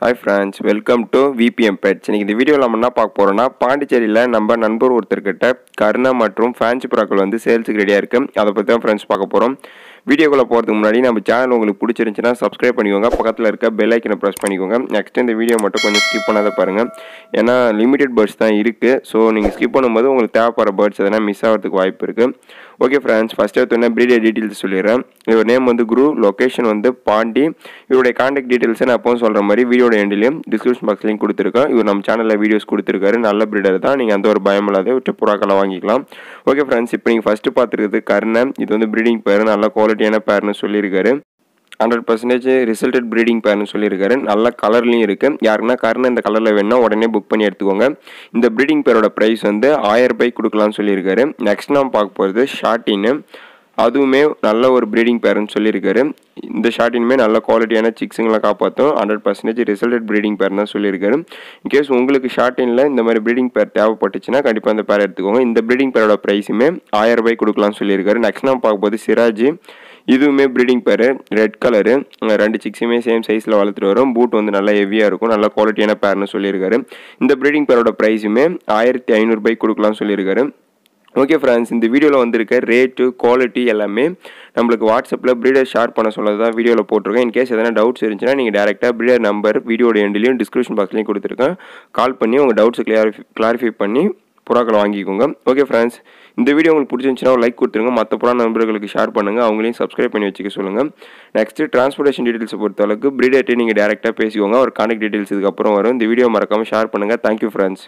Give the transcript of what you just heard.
Hi friends welcome to VBM pets இன்னைக்கு இந்த வீடியோவில் நம்ம என்ன பார்க்க போகிறோம்னா பாண்டிச்சேரியில் நம்ம நண்பர் ஒருத்தர்கிட்ட கருணா மற்றும் ஃபேன்சி புறாக்கள் வந்து சேல்ஸுக்கு ரெடியாக இருக்குது அதை பற்றி தான் ஃப்ரெண்ட்ஸ் பார்க்க போகிறோம் வீடியோக்குள்ளே போகிறதுக்கு முன்னாடி நம்ம சேனல் உங்களுக்கு பிடிச்சிருந்துச்சுன்னா சப்ஸ்கிரைப் பண்ணிக்கோங்க. பக்கத்தில் இருக்க பெல் ஐக்கனை ப்ரெஸ் பண்ணிக்கோங்க. நெக்ஸ்ட் இந்த வீடியோ மட்டும் கொஞ்சம் ஸ்கிப் பண்ணாத பாருங்கள் ஏன்னா லிமிடெட் பேர்ட்ஸ் தான் இருக்குது ஸோ நீங்கள் ஸ்கிப் பண்ணும்போது உங்களுக்கு தேவைப்படுற பேர்ட்ஸ் எதனா மிஸ் ஆகிறதுக்கு வாய்ப்பு இருக்குது ஓகே ஃப்ரெண்ட்ஸ் ஃபஸ்ட்டு எடுத்தோன்னே பிரீடியர் டீட்டெயில்ஸ் சொல்லிடுறேன். இவர் நேம் வந்து குரு லொக்கேஷன் வந்து பாண்டி. இவருடைய கான்டாக்ட் டீட்டெயில்ஸை நான் அப்போவும் சொல்கிற மாதிரி வீடியோட எண்டிலையும் டிஸ்கிரிப்ஷன் பாக்ஸ்லையும் கொடுத்துருக்கோம் இவர் நம்ம சேனலில் வீடியோஸ் கொடுத்துருக்காரு. நல்ல பிரீடர் தான். நீங்கள் அந்த ஒரு பயம் இல்லாத விட்டு புறாக்களை வாங்கிக்கலாம். ஓகே ஃப்ரெண்ட்ஸ் இப்போ நீங்கள் ஃபஸ்ட்டு பார்த்துருக்குது கர்ணன் இது வந்து ப்ரீடிங் பேர் நல்ல குவாலிட்டியான பேர்னு சொல்லியிருக்காரு. ஹண்ட்ரட் பர்சன்டேஜ் ரிசல்டட் ப்ரீடிங் பேர்னு சொல்லியிருக்காரு. நல்ல கலர்லையும் இருக்குது யாருன்னா கருணை இந்த கலரில் வேணும்னா உடனே புக் பண்ணி எடுத்துக்கோங்க. இந்த ப்ரீடிங் பேரோட ப்ரைஸ் வந்து ஆயிரம் ரூபாய்க்கு கொடுக்கலாம்னு சொல்லியிருக்காரு. நெக்ஸ்ட் நாம் பார்க்க போகிறது ஷார்ட்டின்னு அதுவுமே நல்ல ஒரு ப்ரீடிங் பேர்னு சொல்லியிருக்காரு. இந்த ஷாட்டினுமே நல்ல குவாலிட்டியான சிக்ஸுங்களை காப்பாற்றும் ஹண்ட்ரட் பர்சன்டேஜ் ரிசல்டட் ப்ரீடிங் பேர் தான் சொல்லியிருக்காரு. இன்கேஸ் உங்களுக்கு ஷாட்டினில் இந்த மாதிரி ப்ரீடிங் பேர் தேவைப்பட்டுச்சுன்னா கண்டிப்பாக அந்த பேர் எடுத்துக்கோங்க. இந்த ப்ரீடிங் பேரோட ப்ரைஸுமே ஆயிரம் ரூபாய் கொடுக்கலாம்னு சொல்லியிருக்காரு. நெக்ஸ்ட் நம்ம பார்க்கும்போது சிராஜ். இதுவுமே ப்ரீடிங் பேர் ரெட் கலரு ரெண்டு சிக்ஸுமே சேம் சைஸில் வளர்த்துட்டு வரும். பூட் வந்து நல்லா ஹெவியாக இருக்கும். நல்ல குவாலிட்டியான பேர்னு சொல்லியிருக்காரு. இந்த ப்ரீடிங் பேரோட ப்ரைஸுமே ஆயிரத்தி ஐநூறுபாய்க்கு கொடுக்கலாம்னு சொல்லியிருக்காரு. ஓகே ஃப்ரெண்ட்ஸ் இந்த வீடியோவில் வந்திருக்க ரேட்டு குவாலிட்டி எல்லாமே நம்மளுக்கு வாட்ஸ்அப்பில் ப்ரீடர் ஷேர் பண்ண சொல்ல தான் வீடியோவில் போட்டிருக்கேன். இன்கேஸ் எதனா டவுட்ஸ் இருந்துச்சுன்னா நீங்கள் டேரெக்டாக ப்ரீடர் நம்பர் வீடியோட எண்ட்லேயும் டிஸ்கிரிப்ஷன் பாக்ஸ்லையும் கொடுத்துருக்கேன். கால் பண்ணி உங்கள் டவுட்ஸை கிளியாரிஃபை கிளாரிஃபை பண்ணி புறாக்களை வாங்கிக்கோங்க. ஓகே ஃப்ரெண்ட்ஸ் இந்த வீடியோ உங்களுக்கு பிடிச்சிருந்துச்சுன்னா லைக் கொடுத்துருங்க. மற்ற புறா நண்பர்களுக்கு ஷேர் பண்ணுங்கள் அவங்களையும் சப்ஸ்கிரைப் பண்ணி வச்சுக்க சொல்லுங்கள் நெக்ஸ்ட்டு டிரான்ஸ்போர்ட்டேஷன் டீட்டெயில்ஸை பொறுத்தளவுக்கு ப்ரீடர்ட்டே நீங்கள் டேரெக்டாக பேசிக்கோங்க. ஒரு கான்டாக்ட் டீட்டெயில்ஸ் இதுக்கப்புறம் வரும். இந்த வீடியோ மறக்காமல் ஷேர் பண்ணுங்கள் தேங்க்யூ ஃப்ரெண்ட்ஸ்